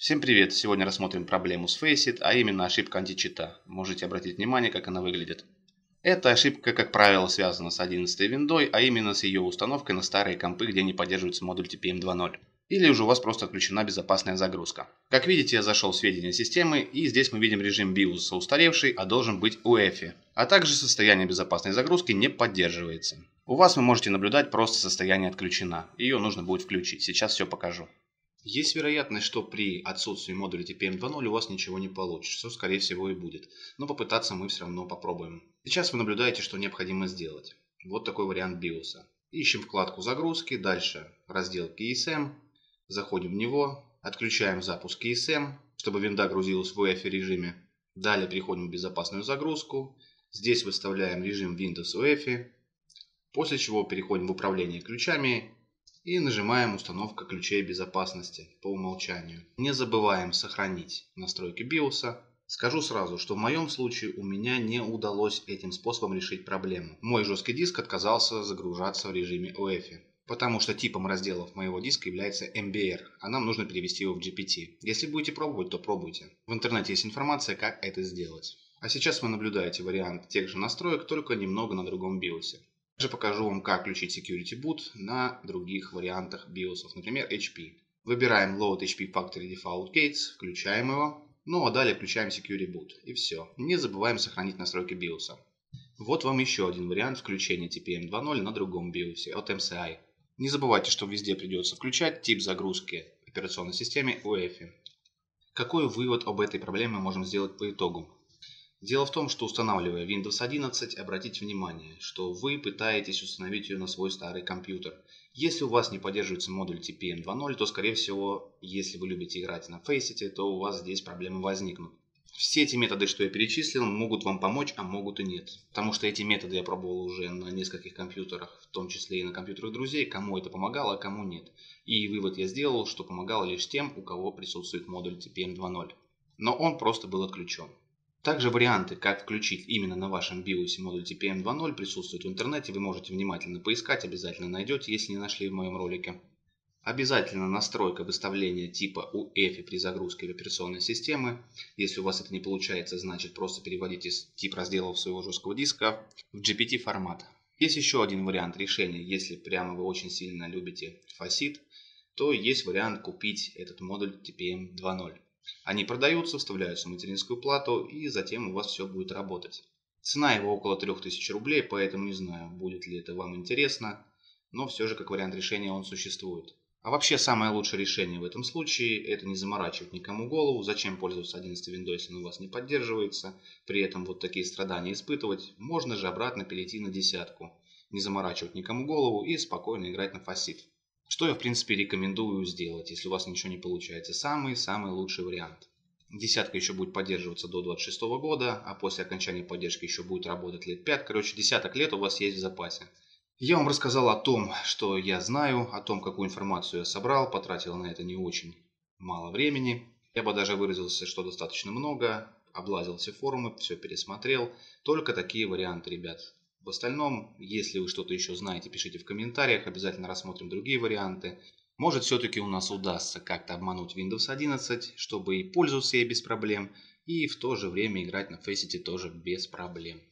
Всем привет! Сегодня рассмотрим проблему с Faceit, а именно ошибка античита. Можете обратить внимание, как она выглядит. Эта ошибка, как правило, связана с 11 виндой, а именно с ее установкой на старые компы, где не поддерживается модуль TPM 2.0. Или уже у вас просто отключена безопасная загрузка. Как видите, я зашел в сведения системы, и здесь мы видим режим BIOS устаревший, а должен быть UEFI. А также состояние безопасной загрузки не поддерживается. У вас вы можете наблюдать просто состояние отключена. Ее нужно будет включить. Сейчас все покажу. Есть вероятность, что при отсутствии модуля TPM 2.0 у вас ничего не получится, что скорее всего и будет. Но попытаться мы все равно попробуем. Сейчас вы наблюдаете, что необходимо сделать. Вот такой вариант BIOS. Ищем вкладку загрузки, дальше раздел KSM, Заходим в него, отключаем запуск ESM, чтобы винда грузилась в UEFI режиме. Далее переходим в безопасную загрузку. Здесь выставляем режим Windows UEFI. После чего переходим в управление ключами и нажимаем установка ключей безопасности по умолчанию. Не забываем сохранить настройки BIOS. Скажу сразу, что в моем случае у меня не удалось этим способом решить проблему. Мой жесткий диск отказался загружаться в режиме UEFI потому что типом разделов моего диска является MBR, а нам нужно перевести его в GPT. Если будете пробовать, то пробуйте. В интернете есть информация, как это сделать. А сейчас вы наблюдаете вариант тех же настроек, только немного на другом BIOS. Также покажу вам, как включить Security Boot на других вариантах BIOS, например HP. Выбираем Load HP Factory Default Gates, включаем его, ну а далее включаем Security Boot. И все. Не забываем сохранить настройки BIOS. Вот вам еще один вариант включения TPM 2.0 на другом BIOS от MCI. Не забывайте, что везде придется включать тип загрузки операционной системе UEFI. Какой вывод об этой проблеме можем сделать по итогу? Дело в том, что устанавливая Windows 11, обратите внимание, что вы пытаетесь установить ее на свой старый компьютер. Если у вас не поддерживается модуль TPM 2.0, то скорее всего, если вы любите играть на Faceit, то у вас здесь проблемы возникнут. Все эти методы, что я перечислил, могут вам помочь, а могут и нет. Потому что эти методы я пробовал уже на нескольких компьютерах, в том числе и на компьютерах друзей, кому это помогало, а кому нет. И вывод я сделал, что помогало лишь тем, у кого присутствует модуль TPM 2.0. Но он просто был отключен. Также варианты, как включить именно на вашем BIOS модуль TPM 2.0 присутствуют в интернете, вы можете внимательно поискать, обязательно найдете, если не нашли в моем ролике. Обязательно настройка выставления типа UEFI при загрузке операционной системы. Если у вас это не получается, значит просто переводите тип разделов своего жесткого диска в GPT формат. Есть еще один вариант решения, если прямо вы очень сильно любите Faceit, то есть вариант купить этот модуль TPM 2.0. Они продаются, вставляются в материнскую плату и затем у вас все будет работать. Цена его около 3000 рублей, поэтому не знаю, будет ли это вам интересно, но все же как вариант решения он существует. А вообще самое лучшее решение в этом случае это не заморачивать никому голову, зачем пользоваться 11 Windows, если он у вас не поддерживается, при этом вот такие страдания испытывать, можно же обратно перейти на десятку, не заморачивать никому голову и спокойно играть на фасит. Что я в принципе рекомендую сделать, если у вас ничего не получается, самый-самый лучший вариант. Десятка еще будет поддерживаться до 26 года, а после окончания поддержки еще будет работать лет 5, короче десяток лет у вас есть в запасе. Я вам рассказал о том, что я знаю, о том, какую информацию я собрал, потратил на это не очень мало времени. Я бы даже выразился, что достаточно много, облазил все форумы, все пересмотрел. Только такие варианты, ребят. В остальном, если вы что-то еще знаете, пишите в комментариях, обязательно рассмотрим другие варианты. Может все-таки у нас удастся как-то обмануть Windows 11, чтобы и пользоваться ей без проблем, и в то же время играть на Faceit тоже без проблем.